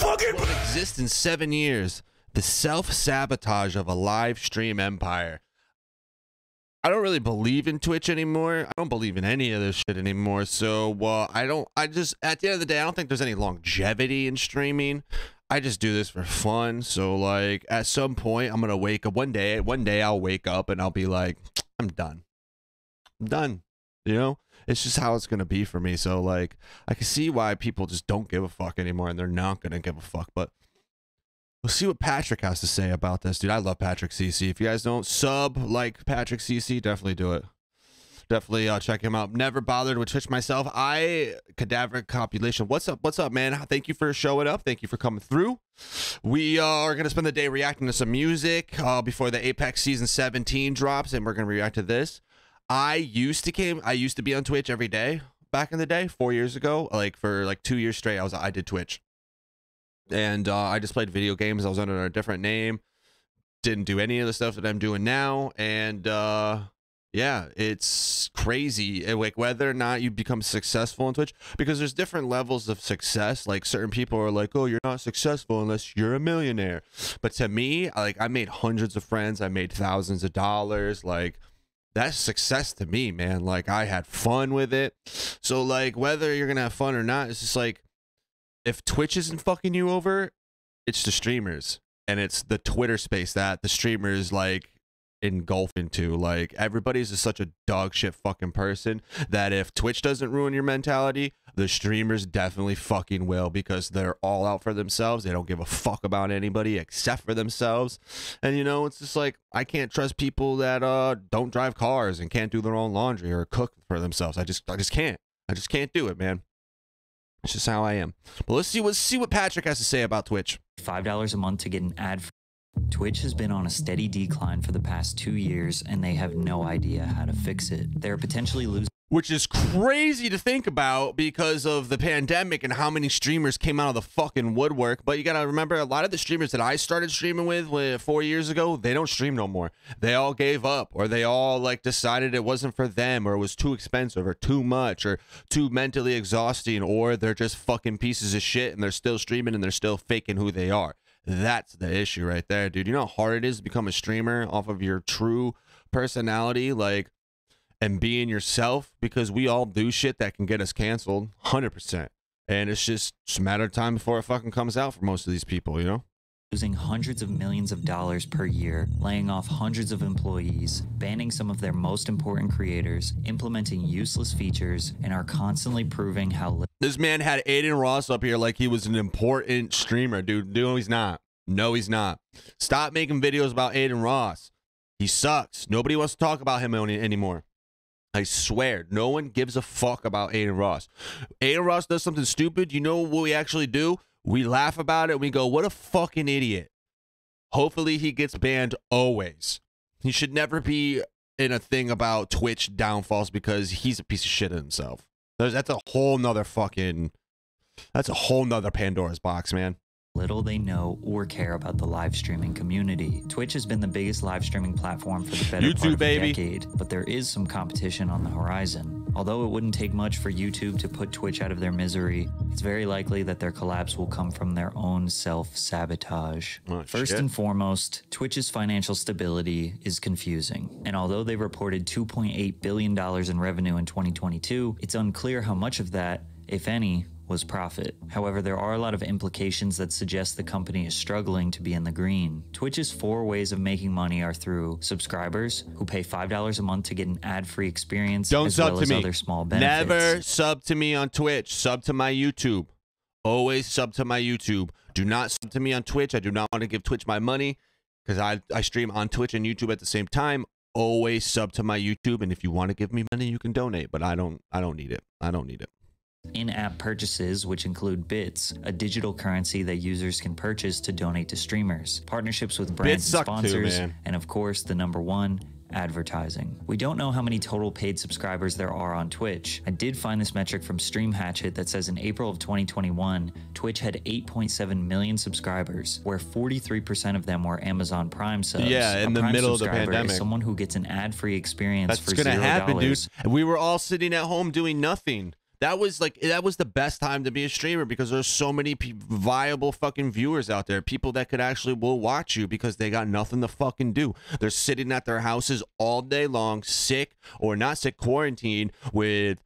fucking will exist in seven years. The self sabotage of a live stream empire. I don't really believe in Twitch anymore. I don't believe in any of this shit anymore. So, uh, I don't, I just, at the end of the day, I don't think there's any longevity in streaming. I just do this for fun. So, like, at some point, I'm to wake up one day, one day I'll wake up and I'll be like, I'm done. I'm done. You know, it's just how it's going to be for me. So, like, I can see why people just don't give a fuck anymore and they're not going to give a fuck. But We'll see what Patrick has to say about this, dude. I love Patrick CC. If you guys don't sub like Patrick CC, definitely do it. Definitely uh, check him out. Never bothered with Twitch myself. I cadaver copulation. What's up? What's up, man? Thank you for showing up. Thank you for coming through. We uh, are gonna spend the day reacting to some music uh, before the Apex season 17 drops, and we're gonna react to this. I used to came. I used to be on Twitch every day back in the day, four years ago. Like for like two years straight, I was I did Twitch and uh, I just played video games. I was under a different name. Didn't do any of the stuff that I'm doing now, and uh, yeah, it's crazy. Like whether or not you become successful on Twitch, because there's different levels of success. Like certain people are like, "Oh, you're not successful unless you're a millionaire." But to me, like I made hundreds of friends. I made thousands of dollars. Like that's success to me, man. Like I had fun with it. So like whether you're gonna have fun or not, it's just like if Twitch isn't fucking you over, it's the streamers and it's the Twitter space that the streamers like engulf into. Like everybody's just such a dog shit fucking person that if Twitch doesn't ruin your mentality, the streamers definitely fucking will because they're all out for themselves. They don't give a fuck about anybody except for themselves. And you know, it's just like I can't trust people that uh don't drive cars and can't do their own laundry or cook for themselves. I just I just can't. I just can't do it, man. It's just how I am. But let's see let's see what Patrick has to say about Twitch. Five dollars a month to get an ad. Twitch has been on a steady decline for the past two years, and they have no idea how to fix it. They're potentially losing which is crazy to think about because of the pandemic and how many streamers came out of the fucking woodwork. But you got to remember a lot of the streamers that I started streaming with four years ago, they don't stream no more. They all gave up or they all like decided it wasn't for them or it was too expensive or too much or too mentally exhausting or they're just fucking pieces of shit and they're still streaming and they're still faking who they are. That's the issue right there, dude. You know how hard it is to become a streamer off of your true personality? Like, and being yourself because we all do shit that can get us canceled 100%. And it's just, it's a matter of time before it fucking comes out for most of these people, you know? Losing hundreds of millions of dollars per year, laying off hundreds of employees, banning some of their most important creators, implementing useless features, and are constantly proving how. This man had Adin Ross up here like he was an important streamer, dude. No, he's not. No, he's not. Stop making videos about Adin Ross. He sucks. Nobody wants to talk about him anymore. I swear, no one gives a fuck about Adin Ross. Adin Ross does something stupid. You know what we actually do? We laugh about it. And we go, what a fucking idiot. Hopefully he gets banned always. He should never be in a thing about Twitch downfalls because he's a piece of shit himself. that's a whole nother fucking, that's a whole nother Pandora's box, man little they know or care about the live streaming community. Twitch has been the biggest live streaming platform for the better YouTube, part of baby. a decade, but there is some competition on the horizon. Although it wouldn't take much for YouTube to put Twitch out of their misery, it's very likely that their collapse will come from their own self-sabotage. Oh, First shit. and foremost, Twitch's financial stability is confusing. And although they reported $2.8 billion in revenue in 2022, it's unclear how much of that, if any, was profit. However, there are a lot of implications that suggest the company is struggling to be in the green. Twitch's four ways of making money are through subscribers who pay $5 a month to get an ad-free experience Don't as sub well to as me. other small benefits. Never sub to me on Twitch. Sub to my YouTube. Always sub to my YouTube. Do not sub to me on Twitch. I do not want to give Twitch my money because I, I stream on Twitch and YouTube at the same time. Always sub to my YouTube, and if you want to give me money, you can donate. But I don't I don't need it. I don't need it. In app purchases, which include bits, a digital currency that users can purchase to donate to streamers, partnerships with brands and sponsors, too, and of course, the number one, advertising. We don't know how many total paid subscribers there are on Twitch. I did find this metric from Stream Hatchet that says in April of 2021, Twitch had 8.7 million subscribers, where 43% of them were Amazon Prime subs. Yeah, in the middle of the pandemic. someone who gets an ad-free experience That's for gonna $0. happen, dude. We were all sitting at home doing nothing that was like that was the best time to be a streamer because there's so many viable fucking viewers out there, people that could actually will watch you because they got nothing to fucking do. They're sitting at their houses all day long, sick or not sick, quarantined with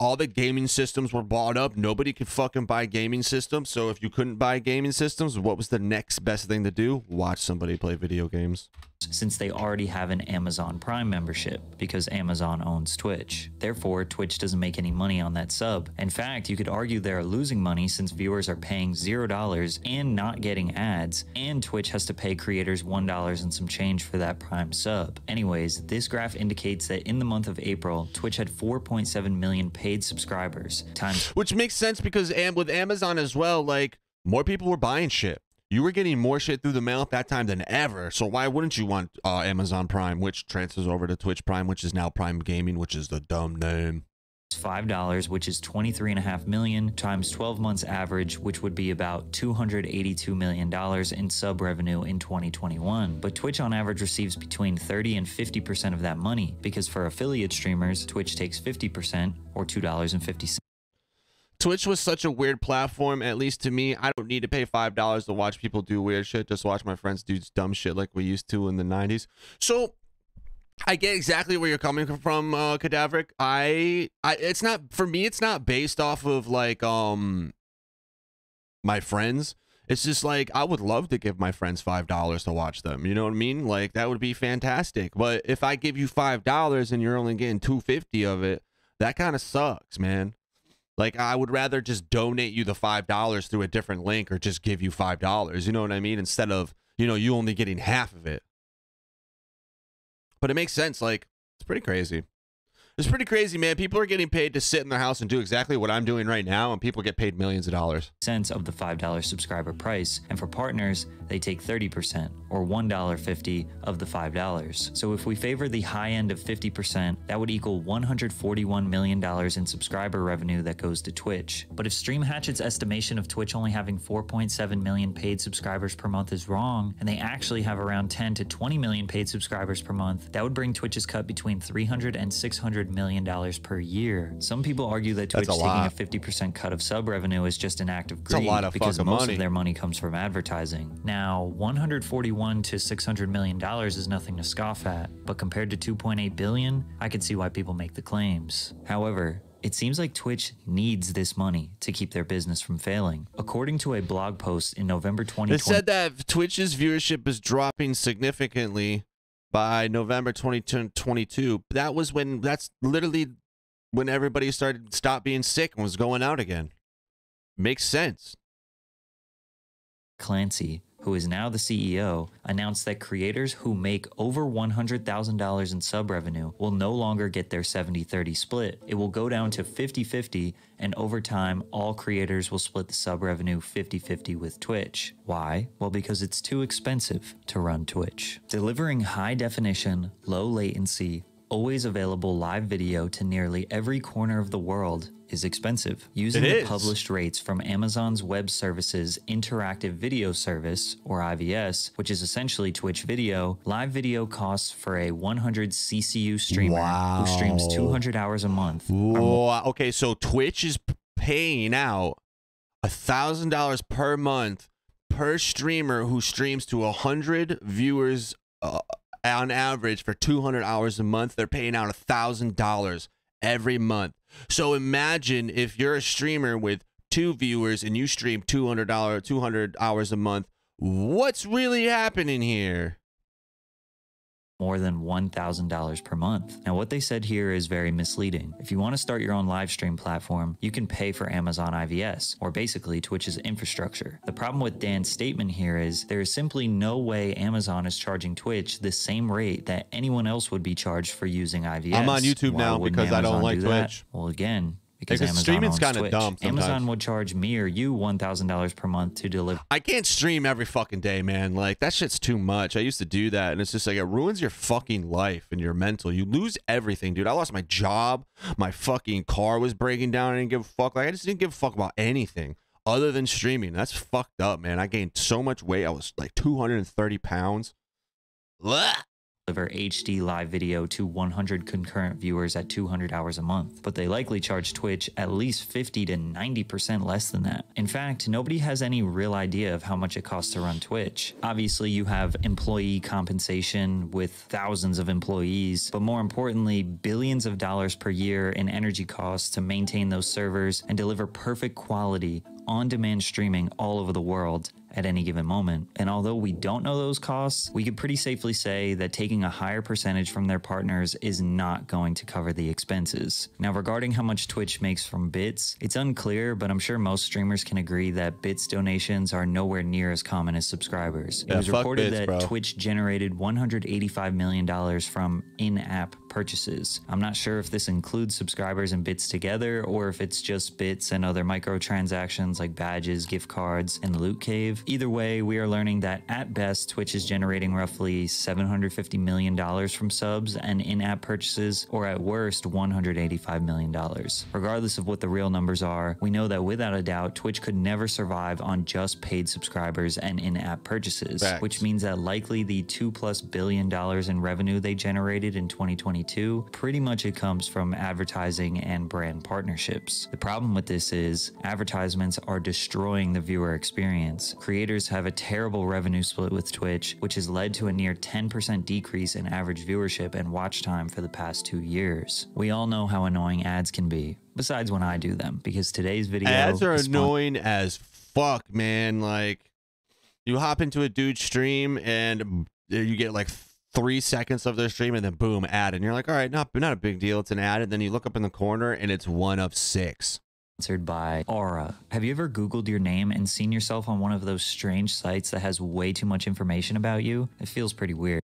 all the gaming systems were bought up. Nobody could fucking buy gaming systems. So if you couldn't buy gaming systems, what was the next best thing to do? Watch somebody play video games since they already have an Amazon Prime membership because Amazon owns Twitch. Therefore, Twitch doesn't make any money on that sub. In fact, you could argue they're losing money since viewers are paying $0 and not getting ads, and Twitch has to pay creators $1 and some change for that Prime sub. Anyways, this graph indicates that in the month of April, Twitch had 4.7 million paid subscribers times which makes sense because with Amazon as well, like more people were buying shit you were getting more shit through the mail at that time than ever. So why wouldn't you want uh, Amazon Prime, which transfers over to Twitch Prime, which is now Prime Gaming, which is the dumb name. $5, which is 23.5 million times 12 months average, which would be about $282 million in sub revenue in 2021. But Twitch on average receives between 30 and 50% of that money because for affiliate streamers, Twitch takes 50% or $2.50. Twitch was such a weird platform, at least to me. I don't need to pay five dollars to watch people do weird shit. Just watch my friends do dumb shit like we used to in the '90s. So I get exactly where you're coming from, uh, Cadaveric. I, I, it's not for me. It's not based off of like um my friends. It's just like I would love to give my friends five dollars to watch them. You know what I mean? Like that would be fantastic. But if I give you five dollars and you're only getting two fifty of it, that kind of sucks, man. Like I would rather just donate you the five dollars through a different link or just give you five dollars. You know what I mean? Instead of you know you only getting half of it. But it makes sense. Like it's pretty crazy. It's pretty crazy, man. People are getting paid to sit in their house and do exactly what I'm doing right now, and people get paid millions of dollars. Cents of the $5 subscriber price, and for partners, they take 30% or $1.50 of the $5. So if we favor the high end of 50%, that would equal $141 million in subscriber revenue that goes to Twitch. But if Stream Hatchet's estimation of Twitch only having 4.7 million paid subscribers per month is wrong, and they actually have around 10 to 20 million paid subscribers per month, that would bring Twitch's cut between 300 and 600 million dollars per year. Some people argue that Twitch a taking a 50% cut of sub revenue is just an act of greed of because most money. of their money comes from advertising. Now, 141 to 600 million dollars is nothing to scoff at, but compared to 2.8 billion, I can see why people make the claims. However, it seems like Twitch needs this money to keep their business from failing. According to a blog post in November 2020, it said that Twitch's viewership is dropping significantly by November 2022. That was when that's literally when everybody started stopped being sick and was going out again. Makes sense. Clancy, who is now the CEO, announced that creators who make over $100,000 in sub revenue will no longer get their 70 30 split. It will go down to 50 50, and over time, all creators will split the sub revenue 50 50 with Twitch. Why? Well, because it's too expensive to run Twitch. Delivering high definition, low latency, always available live video to nearly every corner of the world is expensive. Using the published rates from Amazon's Web Services Interactive Video Service, or IVS, which is essentially Twitch video, live video costs for a 100 CCU streamer wow. who streams 200 hours a month. Okay, so Twitch is paying out $1,000 per month per streamer who streams to 100 viewers uh, on average for 200 hours a month. They're paying out $1,000 every month. So imagine if you're a streamer with two viewers and you stream $200 200 hours a month, what's really happening here? More than $1,000 per month. Now, what they said here is very misleading. If you want to start your own live stream platform, you can pay for Amazon IVS, or basically Twitch's infrastructure. The problem with Dan's statement here is there is simply no way Amazon is charging Twitch the same rate that anyone else would be charged for using IVS. I'm on YouTube Why now because Amazon I don't like do Twitch. Well, again, because, because streaming's kind of dumb. Sometimes. Amazon would charge me or you one thousand dollars per month to deliver. I can't stream every fucking day, man. Like that shit's too much. I used to do that, and it's just like it ruins your fucking life and your mental. You lose everything, dude. I lost my job. My fucking car was breaking down. I didn't give a fuck. Like I just didn't give a fuck about anything other than streaming. That's fucked up, man. I gained so much weight. I was like two hundred and thirty pounds. Blah deliver HD live video to 100 concurrent viewers at 200 hours a month, but they likely charge Twitch at least 50 to 90% less than that. In fact, nobody has any real idea of how much it costs to run Twitch. Obviously, you have employee compensation with thousands of employees, but more importantly, billions of dollars per year in energy costs to maintain those servers and deliver perfect quality on demand streaming all over the world at any given moment. And although we don't know those costs, we could pretty safely say that taking a higher percentage from their partners is not going to cover the expenses. Now, regarding how much Twitch makes from bits, it's unclear, but I'm sure most streamers can agree that bits donations are nowhere near as common as subscribers. Yeah, it was reported bits, that bro. Twitch generated $185 million from in app purchases. I'm not sure if this includes subscribers and bits together or if it's just bits and other microtransactions like badges, gift cards, and loot cave. Either way, we are learning that at best, Twitch is generating roughly $750 million from subs and in app purchases, or at worst, $185 million. Regardless of what the real numbers are, we know that without a doubt, Twitch could never survive on just paid subscribers and in app purchases, Facts. which means that likely the two plus billion dollars in revenue they generated in 2022 pretty much it comes from advertising and brand partnerships. The problem with this is advertisements are destroying the viewer experience. Creators have a terrible revenue split with Twitch, which has led to a near 10% decrease in average viewership and watch time for the past two years. We all know how annoying ads can be. Besides when I do them, because today's video Ads are annoying as fuck, man. Like, you hop into a dude's stream and you get like three seconds of their stream and then boom, ad. And you're like, all right, not, not a big deal. It's an ad. And then you look up in the corner and it's one of six. sponsored by Aura. Have you ever Googled your name and seen yourself on one of those strange sites that has way too much information about you? It feels pretty weird.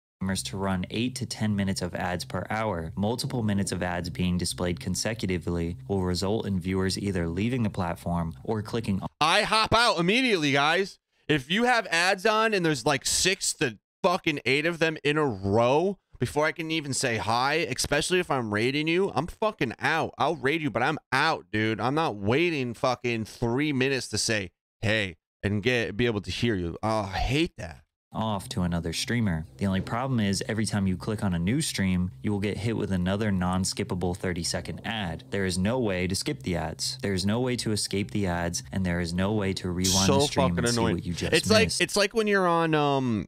To run 8 to 10 minutes of ads per hour, multiple minutes of ads being displayed consecutively will result in viewers either leaving the platform or clicking I hop out immediately, guys. If you have ads on and there's like six to fucking eight of them in a row before I can even say hi, especially if I'm rating you, I'm fucking out. I'll rate you, but I'm out, dude. I'm not waiting fucking three minutes to say hey and get be able to hear you. Oh, I hate that. off to another streamer. The only problem is every time you click on a new stream, you will get hit with another non-skippable 30 second ad. There is no way to skip the ads. There is no way to escape the ads, and there is no way to rewind so the stream fucking and see what you just it's like it's like when you're on um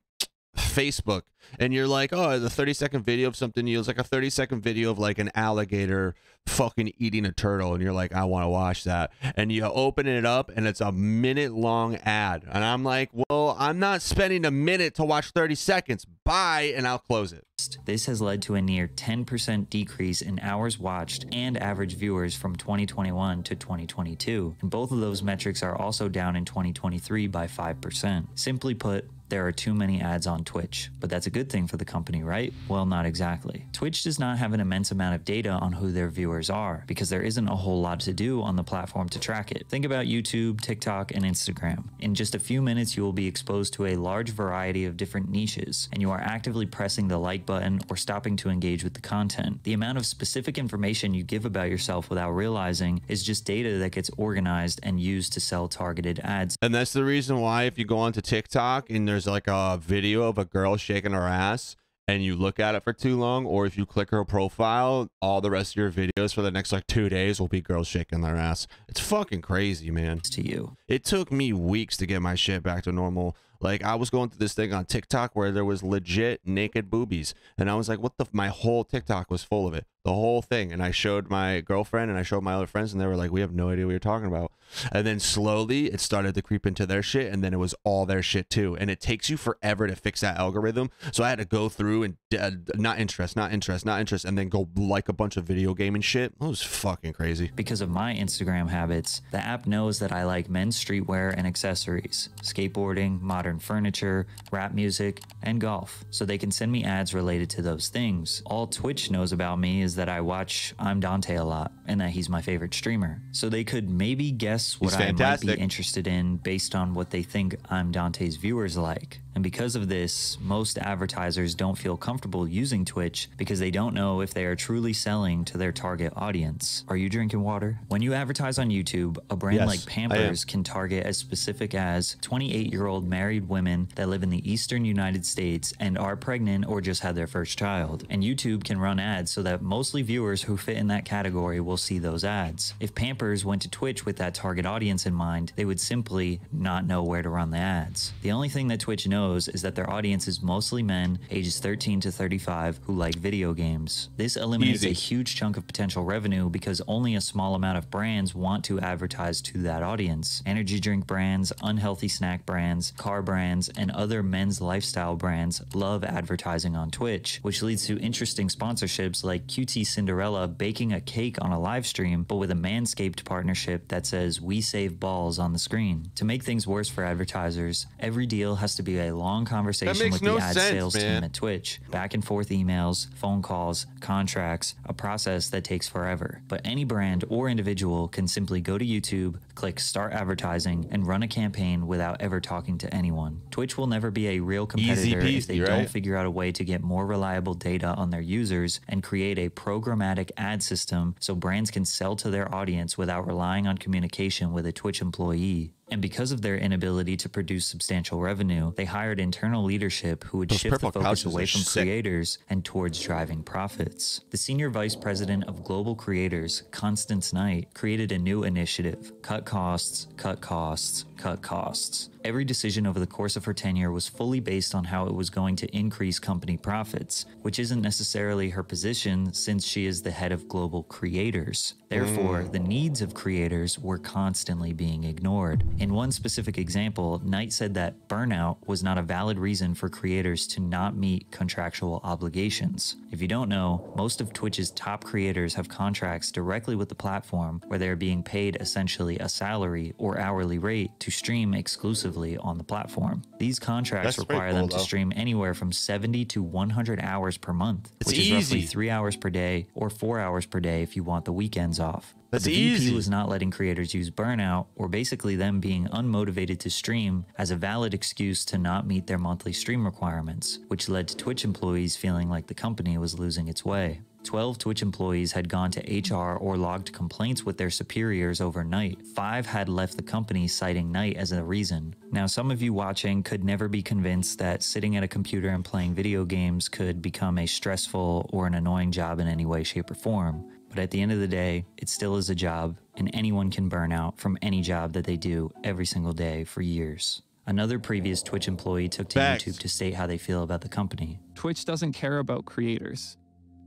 Facebook and you're like, oh, the 30 second video of something new. It's like a 30 second video of like an alligator fucking eating a turtle, and you're like, I want to watch that. And you open it up, and it's a minute long ad, and I'm like, well, I'm not spending a minute to watch 30 seconds. Bye, and I'll close it. This has led to a near 10% decrease in hours watched and average viewers from 2021 to 2022. And both of those metrics are also down in 2023 by 5%. Simply put, there are too many ads on Twitch, but that's a good thing for the company, right? Well, not exactly. Twitch does not have an immense amount of data on who their viewers are because there isn't a whole lot to do on the platform to track it. Think about YouTube, TikTok, and Instagram. In just a few minutes, you will be exposed to a large variety of different niches, and you are actively pressing the like button or stopping to engage with the content. The amount of specific information you give about yourself without realizing is just data that gets organized and used to sell targeted ads And that's the reason why if you go onto TikTok and there's like a video of a girl shaking her ass and you look at it for too long, or if you click her profile, all the rest of your videos for the next like two days will be girls shaking their ass. It's fucking crazy, man. to you. It took me weeks to get my shit back to normal. Like I was going through this thing on TikTok where there was legit naked boobies, and I was like, "What the?" F-? My whole TikTok was full of it, the whole thing. And I showed my girlfriend and I showed my other friends, and they were like, "We have no idea what you're talking about." And then slowly it started to creep into their shit, and then it was all their shit too. And it takes you forever to fix that algorithm. So I had to go through and uh, not interest, not interest, not interest, and then go like a bunch of video gaming shit. It was fucking crazy. Because of my Instagram habits, the app knows that I like men's streetwear and accessories, skateboarding, modern furniture, rap music, and golf, so they can send me ads related to those things. All Twitch knows about me is that I watch I'm Dante a lot and that he's my favorite streamer. So they could maybe guess what I might be interested in based on what they think I'm Dante's viewers like. And because of this, most advertisers don't feel comfortable using Twitch because they don't know if they are truly selling to their target audience. Are you drinking water? When you advertise on YouTube, a brand Yes, like Pampers can target as specific as 28 year old married women that live in the eastern United States and are pregnant or just had their first child. And YouTube can run ads so that mostly viewers who fit in that category will see those ads. If Pampers went to Twitch with that target audience in mind, they would simply not know where to run the ads. The only thing that Twitch knows is that their audience is mostly men ages 13 to 35 who like video games. This eliminates Easy. a huge chunk of potential revenue because only a small amount of brands want to advertise to that audience. Energy drink brands, unhealthy snack brands, car brands, and other men's lifestyle brands love advertising on Twitch, which leads to interesting sponsorships like QTCinderella baking a cake on a live stream, but with a Manscaped partnership that says, We save balls on the screen. To make things worse for advertisers, every deal has to be a long conversation with no the ad sense, sales man. team at Twitch, back and forth emails, phone calls, contracts, a process that takes forever. But any brand or individual can simply go to YouTube, click start advertising, and run a campaign without ever talking to anyone. Twitch will never be a real competitor if they peasy, don't figure out a way to get more reliable data on their users and create a programmatic ad system so brands can sell to their audience without relying on communication with a Twitch employee. And because of their inability to produce substantial revenue, they hired internal leadership who would Those shift the focus away from sick. creators and towards driving profits. The senior vice president of global creators, Constance Knight, created a new initiative cut costs, cut costs, cut costs. Every decision over the course of her tenure was fully based on how it was going to increase company profits, which isn't necessarily her position since she is the head of global creators. Therefore, mm. the needs of creators were constantly being ignored. In one specific example, Knight said that burnout was not a valid reason for creators to not meet contractual obligations. If you don't know, most of Twitch's top creators have contracts directly with the platform where they're being paid essentially a salary or hourly rate to stream exclusively on the platform. These contracts That's require them cool, to stream anywhere from 70 to 100 hours per month, It's which is roughly three hours per day or four hours per day if you want the weekends off. But That's the VP easy. was not letting creators use burnout or basically them being unmotivated to stream as a valid excuse to not meet their monthly stream requirements, which led to Twitch employees feeling like the company was losing its way. 12 Twitch employees had gone to HR or logged complaints with their superiors overnight. Five had left the company citing Knight as a reason. Now, some of you watching could never be convinced that sitting at a computer and playing video games could become a stressful or an annoying job in any way, shape, or form. But at the end of the day, it still is a job, and anyone can burn out from any job that they do every single day for years. Another previous Twitch employee took to Facts. YouTube to state how they feel about the company. Twitch doesn't care about creators.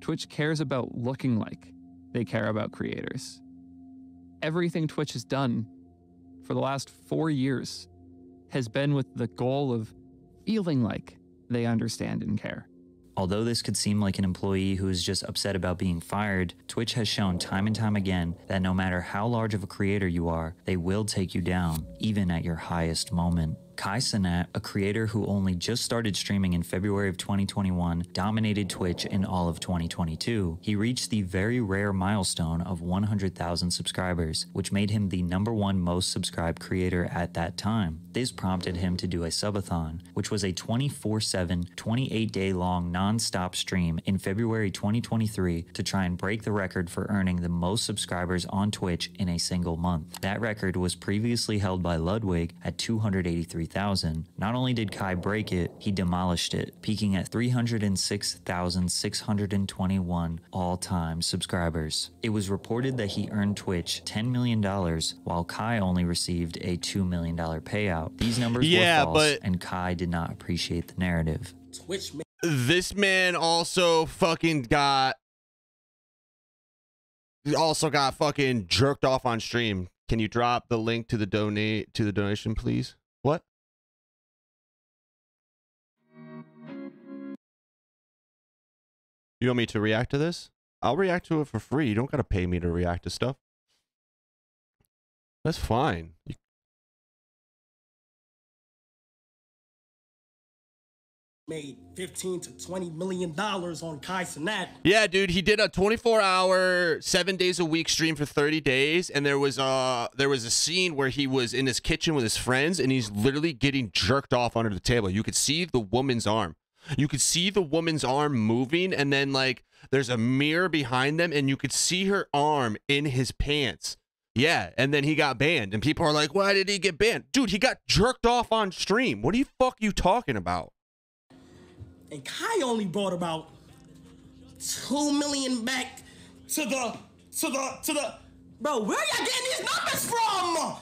Twitch cares about looking like they care about creators. Everything Twitch has done for the last four years has been with the goal of feeling like they understand and care. Although this could seem like an employee who is just upset about being fired, Twitch has shown time and time again that no matter how large of a creator you are, they will take you down, even at your highest moment. Kai Cenat, a creator who only just started streaming in February of 2021, dominated Twitch in all of 2022. He reached the very rare milestone of 100,000 subscribers, which made him the number one most subscribed creator at that time. This prompted him to do a subathon, which was a 24 7, 28 day long non stop stream in February 2023 to try and break the record for earning the most subscribers on Twitch in a single month. That record was previously held by Ludwig at 283,000. Not only did Kai break it, he demolished it, peaking at 306,621 all time subscribers. It was reported that he earned Twitch $10 million, while Kai only received a $2 million payout. These numbers Yeah, were false, but- and Kai did not appreciate the narrative. Twitch man. This man also fucking got also got fucking jerked off on stream. Can you drop the link to the donate to the donation, please? You want me to react to this? I'll react to it for free. You don't gotta pay me to react to stuff. That's fine. You- made 15 to 20 million dollars on Kai Cenat. Yeah, dude, he did a 24-hour, 7 days a week stream for 30 days and there was a there was a scene where he was in his kitchen with his friends and he's literally getting jerked off under the table. You could see the woman's arm. You could see the woman's arm moving and then like there's a mirror behind them and you could see her arm in his pants. Yeah, and then he got banned and people are like, "Why did he get banned?" Dude, he got jerked off on stream. What you fuck you talking about? and Kai only brought about two million back to the to the to the bro. Where are y'all getting these numbers from?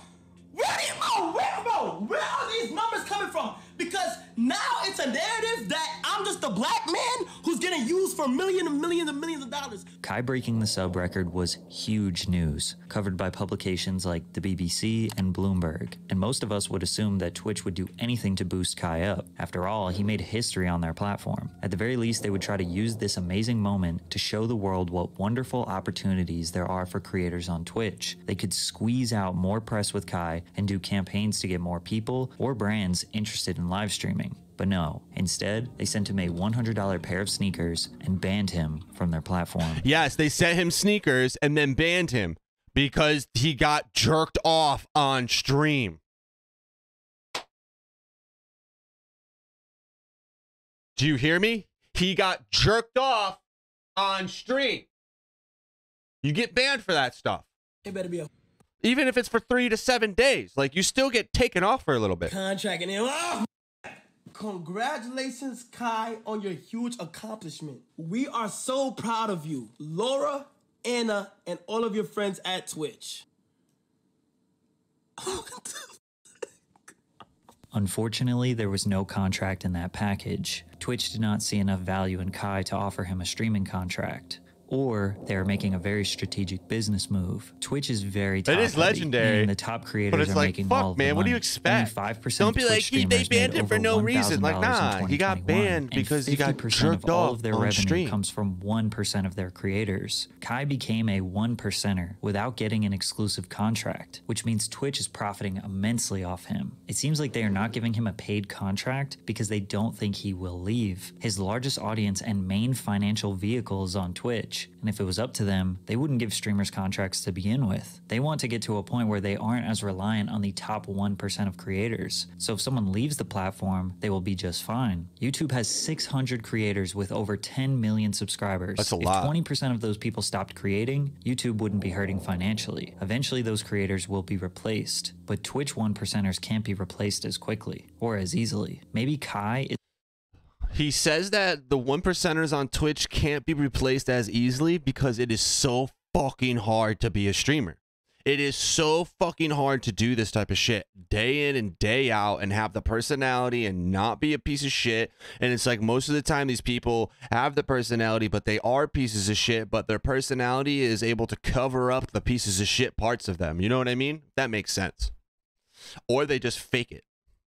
Where are you, oh, bro? Where, bro? Where are these numbers coming from? Because now it's a narrative that I'm just a black man who's getting used for millions and millions and millions of dollars. Kai breaking the sub record was huge news, covered by publications like the BBC and Bloomberg, and most of us would assume that Twitch would do anything to boost Kai up. After all, he made history on their platform. At the very least, they would try to use this amazing moment to show the world what wonderful opportunities there are for creators on Twitch. They could squeeze out more press with Kai and do campaigns to get more people or brands interested in live streaming. But no, instead, they sent him a $100 pair of sneakers and banned him from their platform. Yes, they sent him sneakers and then banned him because he got jerked off on stream. Do you hear me? He got jerked off on stream. You get banned for that stuff. It better be a Even if it's for three to seven days, like you still get taken off for a little bit. Contracting him then. Ah! Congratulations, Kai, on your huge accomplishment. We are so proud of you, Laura, Anna, and all of your friends at Twitch. Unfortunately, there was no contract in that package. Twitch did not see enough value in Kai to offer him a streaming contract. Or they are making a very strategic business move. Twitch is very top It is legendary, meaning the top creators But it's are like, making fuck, all man, what do you expect? Only 5% Don't be like, he- they banned him for no reason. Like, 1,000 nah, he got banned and because he got 50% jerked of all off of their on revenue stream. comes from 1% of their creators. Kai became a 1 percenter without getting an exclusive contract, which means Twitch is profiting immensely off him. It seems like they are not giving him a paid contract because they don't think he will leave. His largest audience and main financial vehicle is on Twitch, and if it was up to them, they wouldn't give streamers contracts to begin with. They want to get to a point where they aren't as reliant on the top 1% of creators. So if someone leaves the platform, they will be just fine. YouTube has 600 creators with over 10 million subscribers. That's a lot. if 20% of those people stopped creating, YouTube wouldn't be hurting financially. Eventually, those creators will be replaced. But Twitch 1 percenters can't be replaced as quickly or as easily. Maybe Kai is He says that the one percenters on Twitch can't be replaced as easily because it is so fucking hard to be a streamer. It is so fucking hard to do this type of shit day in and day out and have the personality and not be a piece of shit. And it's like most of the time these people have the personality, but they are pieces of shit, but their personality is able to cover up the pieces of shit parts of them. You know what I mean? That makes sense. Or they just fake it.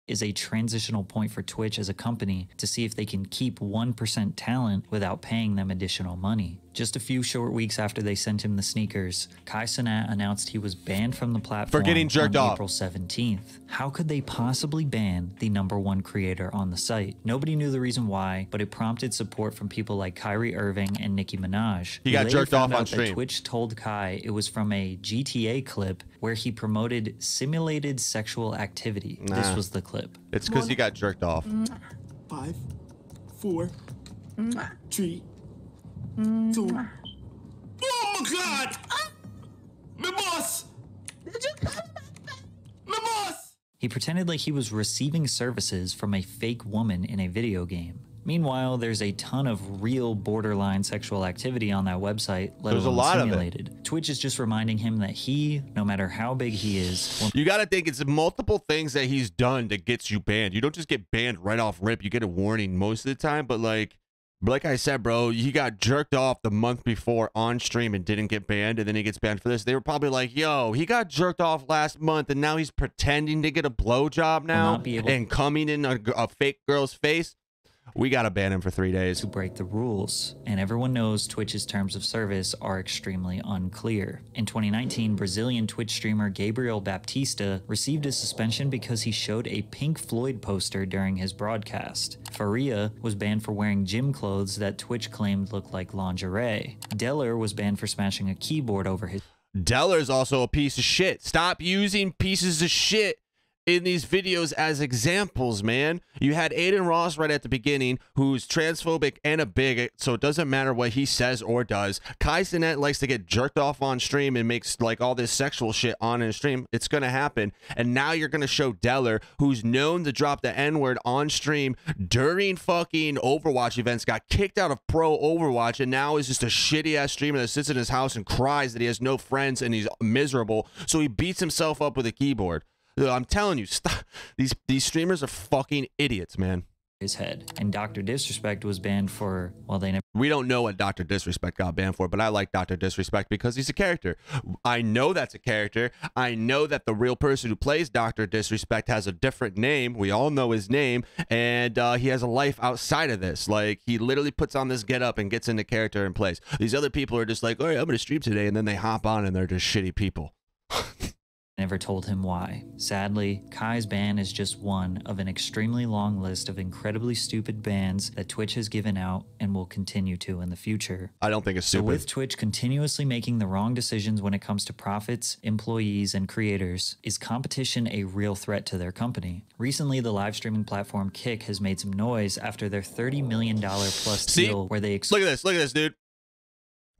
Is a transitional point for Twitch as a company to see if they can keep 1% talent without paying them additional money. Just a few short weeks after they sent him the sneakers, Kai Cenat announced he was banned from the platform getting jerked on off. April 17th. How could they possibly ban the number one creator on the site? Nobody knew the reason why, but it prompted support from people like Kyrie Irving and Nicki Minaj. He got later jerked off on out that stream. Twitch told Kai it was from a GTA clip where he promoted simulated sexual activity. This was the clip. It's because he got jerked off. Five, four, three, Mm. two. Ah. Oh my god! Ah. My boss! Did you come My boss! He pretended like he was receiving services from a fake woman in a video game. Meanwhile, there's a ton of real borderline sexual activity on that website, let There's a alone lot of it. simulated. Twitch is just reminding him that he, no matter how big he is, will You got to think it's multiple things that he's done that gets you banned. You don't just get banned right off rip. You get a warning most of the time, but like like I said, bro, he got jerked off the month before on stream and didn't get banned, and then he gets banned for this. They were probably like, "Yo, he got jerked off last month, and now he's pretending to get a blowjob now not be able- and coming in a, a fake girl's face." We got to ban him for three days. To break the rules. And everyone knows Twitch's terms of service are extremely unclear. In 2019, Brazilian Twitch streamer Gabriel Baptista received a suspension because he showed a Pink Floyd poster during his broadcast. Faria was banned for wearing gym clothes that Twitch claimed looked like lingerie. Dellor was banned for smashing a keyboard over his. Dellor's also a piece of shit. Stop using pieces of shit in these videos as examples, man. You had Adin Ross right at the beginning, who's transphobic and a bigot, so it doesn't matter what he says or does. Kai Cenat likes to get jerked off on stream and makes like all this sexual shit on his stream. It's gonna happen. And now you're gonna show Dellor, who's known to drop the N-word on stream during fucking Overwatch events, got kicked out of pro Overwatch, and now is just a shitty ass streamer that sits in his house and cries that he has no friends and he's miserable. So he beats himself up with a keyboard. I'm telling you, stop. These these streamers are fucking idiots, man. His head and Dr. Disrespect was banned for well, they never. We don't know what Dr. Disrespect got banned for, but I like Dr. Disrespect because he's a character. I know that's a character. I know that the real person who plays Dr. Disrespect has a different name. We all know his name, and uh, he has a life outside of this. Like he literally puts on this get up and gets into character and plays. These other people are just like, all right, I'm gonna stream today, and then they hop on and they're just shitty people. Never told him why. Sadly, Kai's ban is just one of an extremely long list of incredibly stupid bans that Twitch has given out and will continue to in the future. I don't think it's stupid. So with Twitch continuously making the wrong decisions when it comes to profits, employees, and creators, is competition a real threat to their company? Recently, the live streaming platform Kick has made some noise after their $30 million plus See? deal where they look at this, look at this, dude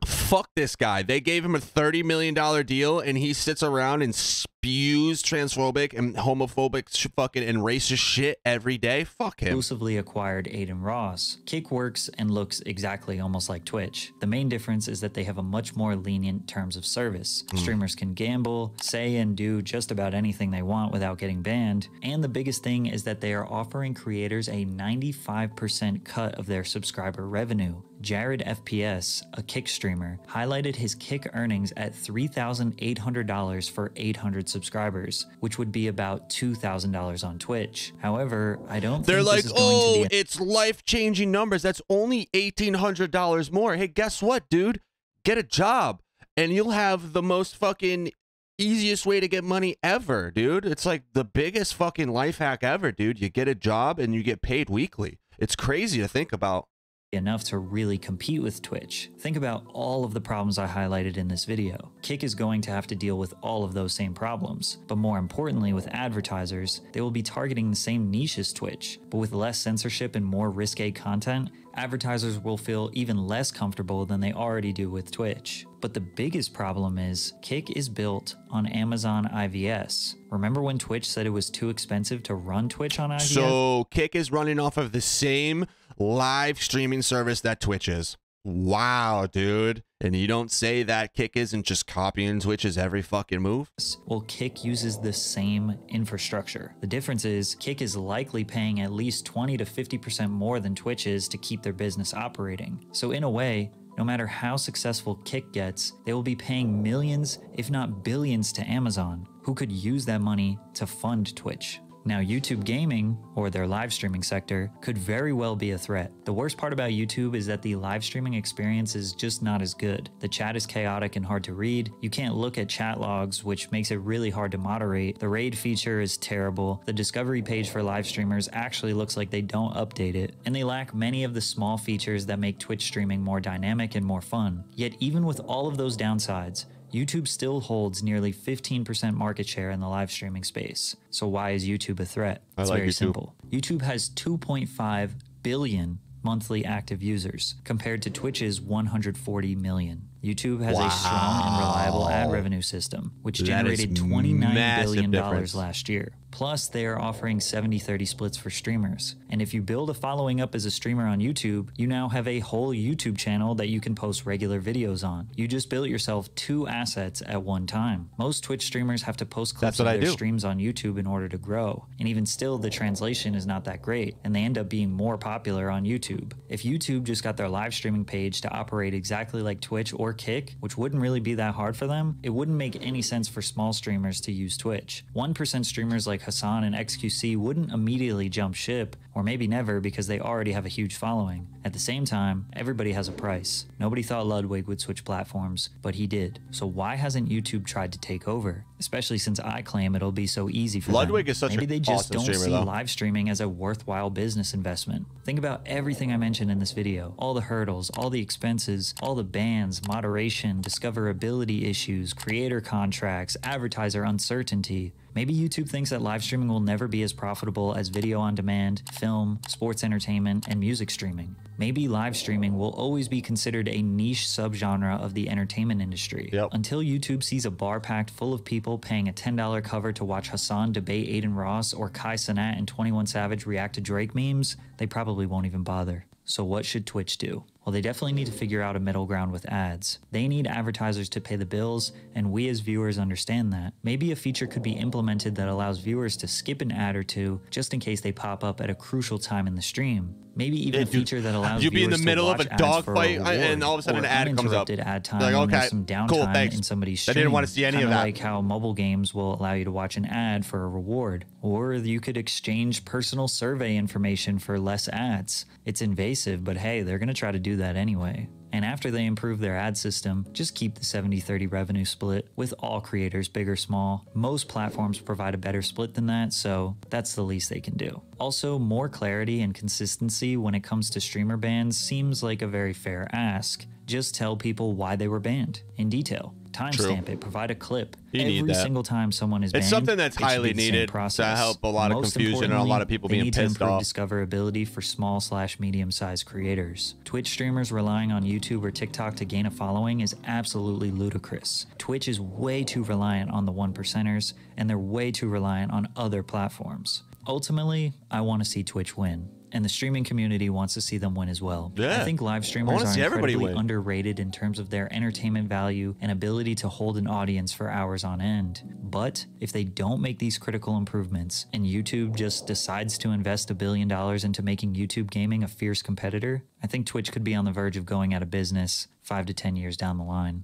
fuck this guy. They gave him a $30 million deal and he sits around and spews transphobic and homophobic sh- fucking and racist shit every day. Fuck him. Exclusively acquired Adin Ross. Kick works and looks exactly almost like Twitch. The main difference is that they have a much more lenient terms of service. Mm. Streamers can gamble, say and do just about anything they want without getting banned. And the biggest thing is that they are offering creators a 95% cut of their subscriber revenue. Jared FPS, a Kick streamer, highlighted his Kick earnings at $3,800 for 800 subscribers, which would be about $2,000 on Twitch. However, I don't They're like, oh, it's life changing numbers. That's only $1,800 more. Hey, guess what, dude? Get a job and you'll have the most fucking easiest way to get money ever, dude. It's like the biggest fucking life hack ever, dude. You get a job and you get paid weekly. It's crazy to think about enough to really compete with Twitch. Think about all of the problems I highlighted in this video. Kick is going to have to deal with all of those same problems, but more importantly with advertisers, they will be targeting the same niche as Twitch, but with less censorship and more risque content, advertisers will feel even less comfortable than they already do with Twitch. But the biggest problem is Kick is built on Amazon IVS. Remember when Twitch said it was too expensive to run Twitch on IVS? So Kick is running off of the same live streaming service that Twitch is. Wow, dude. And you don't say that Kick isn't just copying Twitch's every fucking move? Well, Kick uses the same infrastructure. The difference is Kick is likely paying at least 20 to 50% more than Twitch is to keep their business operating. So, in a way, no matter how successful Kick gets, they will be paying millions, if not billions, to Amazon, who could use that money to fund Twitch. Now, YouTube gaming, or their live streaming sector, could very well be a threat. The worst part about YouTube is that the live streaming experience is just not as good. The chat is chaotic and hard to read. You can't look at chat logs, which makes it really hard to moderate. The raid feature is terrible. The discovery page for live streamers actually looks like they don't update it. And they lack many of the small features that make Twitch streaming more dynamic and more fun. Yet, even with all of those downsides, YouTube still holds nearly 15% market share in the live streaming space. So why is YouTube a threat? It's like very YouTube. simple. YouTube has 2.5 billion monthly active users compared to Twitch's 140 million. YouTube has wow. a strong and reliable ad revenue system, which that generated $29 billion last year. Plus, they are offering 70 30 splits for streamers. And if you build a following up as a streamer on YouTube, you now have a whole YouTube channel that you can post regular videos on. You just built yourself two assets at one time. Most Twitch streamers have to post clips of their streams on YouTube in order to grow. And even still, the translation is not that great, and they end up being more popular on YouTube. If YouTube just got their live streaming page to operate exactly like Twitch or Kick, which wouldn't really be that hard for them, it wouldn't make any sense for small streamers to use Twitch. 1% streamers like Hasan and XQC wouldn't immediately jump ship, or maybe never because they already have a huge following. At the same time, everybody has a price. Nobody thought Ludwig would switch platforms, but he did. So why hasn't YouTube tried to take over? Especially since I claim it'll be so easy for Ludwig them. is such Maybe they just awesome don't streamer, see though. live streaming as a worthwhile business investment. Think about everything I mentioned in this video. All the hurdles, all the expenses, all the bans, moderation, discoverability issues, creator contracts, advertiser uncertainty. Maybe YouTube thinks that live streaming will never be as profitable as video on demand, film, sports entertainment, and music streaming. Maybe live streaming will always be considered a niche subgenre of the entertainment industry. Yep. Until YouTube sees a bar packed full of people paying a $10 cover to watch Hasan debate Adin Ross or Kai Cenat and 21 Savage react to Drake memes, they probably won't even bother. So, what should Twitch do? Well, they definitely need to figure out a middle ground with ads. They need advertisers to pay the bills, and we as viewers understand that. Maybe a feature could be implemented that allows viewers to skip an ad or two just in case they pop up at a crucial time in the stream. Maybe even Yeah, a feature that allows you'd be in the middle of a ads dog fight, and all of a sudden an ad comes up. ad time Like, okay, some downtime cool, thanks. in somebody's stream. I didn't wanna see any of Kinda that. like how mobile games will allow you to watch an ad for a reward, or you could exchange personal survey information for less ads. It's invasive, but hey, they're going to try to do that anyway. And after they improve their ad system, just keep the 70 30 revenue split with all creators, big or small. Most platforms provide a better split than that, so that's the least they can do. Also, more clarity and consistency when it comes to streamer bans seems like a very fair ask. Just tell people why they were banned in detail. Timestamp it, provide a clip. You Every need that. single time someone is It's banned, something that's it highly needed to process. help a lot of Most confusion and a lot of people being need to improve off. discoverability for small slash medium sized creators. Twitch streamers relying on YouTube or TikTok to gain a following is absolutely ludicrous. Twitch is way too reliant on the one percenters, and they're way too reliant on other platforms. Ultimately, I want to see Twitch win. And the streaming community wants to see them win as well. Yeah. I think live streamers are incredibly underrated in terms of their entertainment value and ability to hold an audience for hours on end. But if they don't make these critical improvements and YouTube just decides to invest a billion dollars into making YouTube gaming a fierce competitor, I think Twitch could be on the verge of going out of business five to 10 years down the line.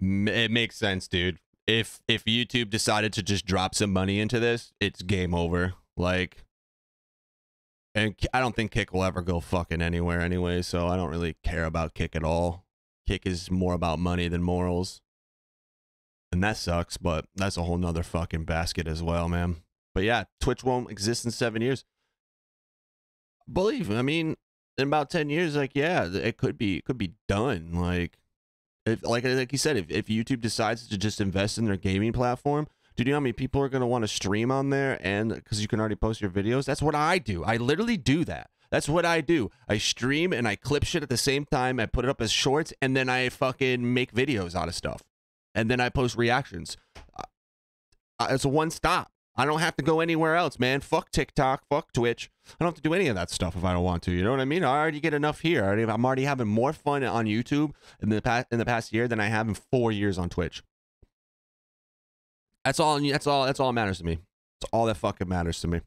It makes sense, dude. If if YouTube decided to just drop some money into this, it's game over. Like, and I don't think Kick will ever go fucking anywhere anyway. So I don't really care about Kick at all. Kick is more about money than morals, and that sucks. But that's a whole nother fucking basket as well, man. But yeah, Twitch won't exist in seven years. Believe I mean, in about ten years, like yeah, it could be it could be done. Like if like like you said, if, if YouTube decides to just invest in their gaming platform, do you know how many people are going to want to stream on there? And because you can already post your videos, that's what I do. I literally do that. That's what I do. I stream and I clip shit at the same time. I put it up as shorts, and then I fucking make videos out of stuff, and then I post reactions. Uh, it's a one stop. I don't have to go anywhere else, man. Fuck TikTok, fuck Twitch. I don't have to do any of that stuff if I don't want to. You know what I mean? I already get enough here. I I'm already having more fun on YouTube in the past in the past year than I have in four years on Twitch. That's all. That's all. That's all that matters to me. It's all that fucking matters to me.